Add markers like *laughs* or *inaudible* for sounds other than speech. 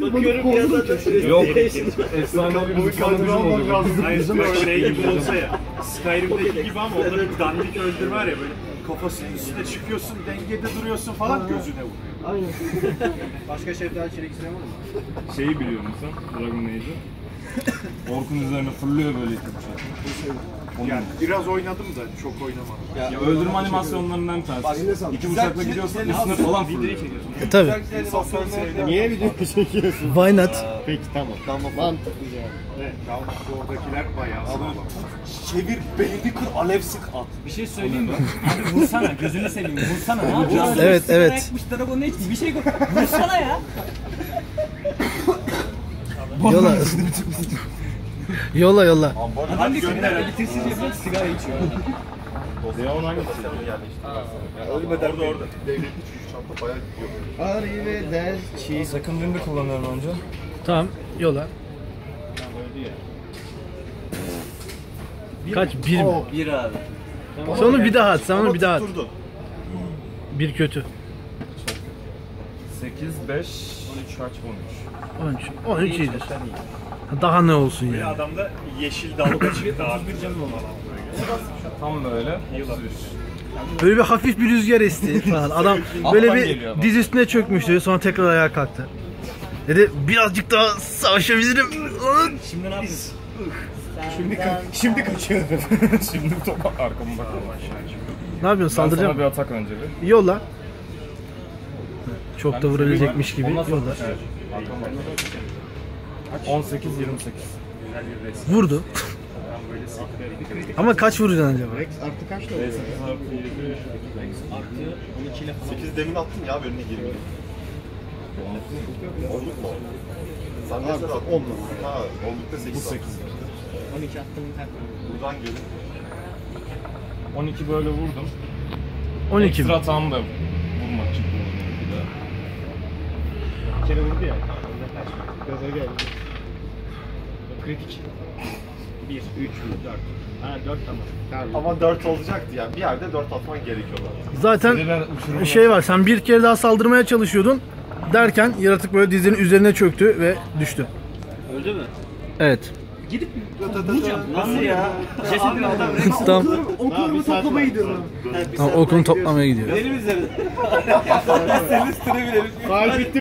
Bakıyorum ya zaten. Yok. *laughs* Efsane bir kandıcı oldu. Hayır böyle şey gibi olsa ya. Skyrim'deki gibi ama orada bir dandik öldür var ya böyle kafasının üstüne çıkıyorsun dengede duruyorsun falan gözüne vuruyor. *laughs* Başka şeftali çilek var mı? Şeyi biliyor musun? Dragon Age'i. Orkun üzerine fırlıyor böyle iki bıçak. Onu Yani biraz oynadım da çok oynamadım. ya öldürme animasyonlarından bir tanesi. İki bıçakla gidiyorsun üstüne falan fırlıyor. E, tabii. Niye video çekiyorsun? Why not? Peki tamam. Tamam. Mantıklı yani. Oradakiler bayağı sağlam. Çevir belini kır alev sık at. Bir şey söyleyeyim mi? Abi vursana gözünü seveyim vursana ne yapıyorsun? Evet, evet. Dragon Age bir şey. Vursana ya. Yola. Yola yolla. Adam bir kere bitirsiz sigara içiyor. Leon hangisi? Ölmeden orada orada. Çocuk çanta bayağı gidiyor. Arrivederci. Sakın ürünü kullanıyorum önce. Tamam yola. Kaç? Bir mi? Bir abi. Sen onu bir daha at. Sen onu bir daha at. Bir kötü. 8, 5, 13, kaç 13. 13. 13 iyidir. Daha ne olsun Bir yani. adamda yeşil dalga çıktı abi. Tam böyle. Böyle bir hafif bir rüzgar esti *laughs* falan. Adam böyle bir diz üstüne çökmüştü. Sonra tekrar ayağa kalktı. Dedi birazcık daha savaşabilirim. Şimdi ne yapıyorsun? Şimdi, ka- şimdi kaçıyor. *laughs* Şimdi topa arkamı bakalım. Ne yapıyorsun? Ben sana Saldıracağım. bir atak önce bir. Yolla. Çok da vurabilecekmiş gibi. Yolla. evet, arkama bak. 18, 28. Vurdu. Ama kaç vuracaksın acaba? Artı kaç da oluyor? 8 demin attın ya önüne girmiyor. Onluk mu? Sen mesela 10 mu? Ha, onlukta 8 Bu 8. 12 attım. Buradan gelin. 12 böyle vurdum. 12 mi? Ekstra atağım da vurmak için kullanıyorum bir daha. Bir kere vurdu ya. Gaza geldi. Kritik. 1, 3, 4. Ha 4 tamam. Ama 4 olacaktı yani. Bir yerde 4 atman gerekiyorlar. Zaten şey var. Sen bir kere daha saldırmaya çalışıyordun. Derken yaratık böyle dizinin üzerine çöktü ve düştü. Öldü mü? Evet. Gidip vuracağım. Nasıl ya? Cesedini adam *laughs* tamam. Okurumu toplamaya gidiyorum. Tamam okunu toplamaya gidiyor. Benim üzerinde. Faal *laughs* bitti